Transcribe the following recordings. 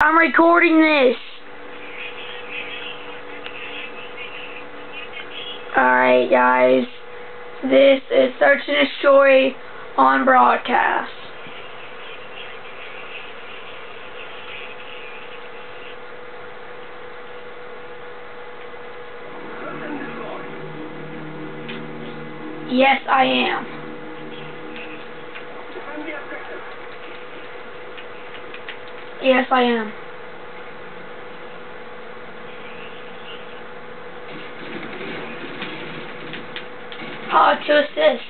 I'm recording this. Alright guys, this is Search and Destroy on broadcast. Yes, I am. Yes, I am. Oh, to assist.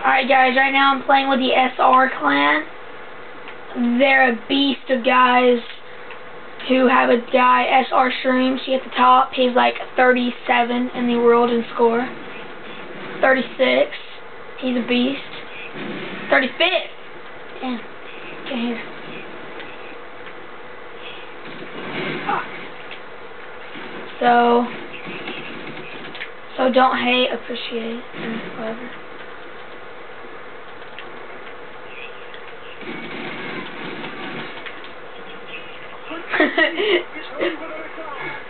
Alright guys, right now I'm playing with the SR clan. They're a beast of guys who have a guy, SR Shrooms. He at the top. He's like 37 in the world in score. 36. He's a beast. 35th. Damn. Get here. So, so don't hate, appreciate, and whatever.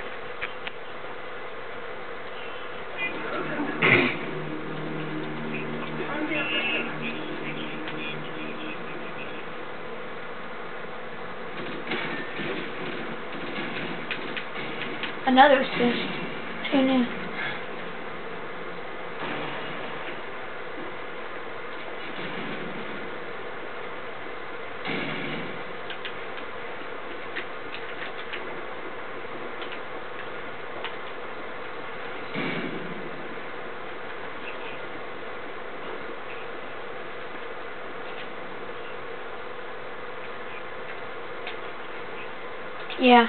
Another assist. Who knew? Yeah.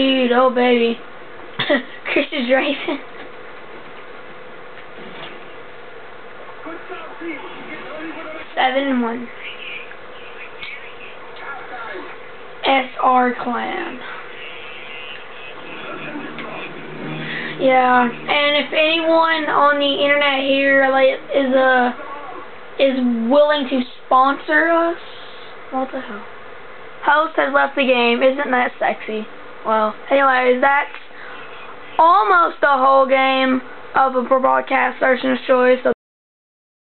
Dude, oh baby. Chris is racing. Seven and one. SR clan. Yeah, and if anyone on the internet here like is uh is willing to sponsor us, what the hell? Host has left the game. Isn't that sexy? Well, anyways, that's almost the whole game of a broadcast search and destroy. So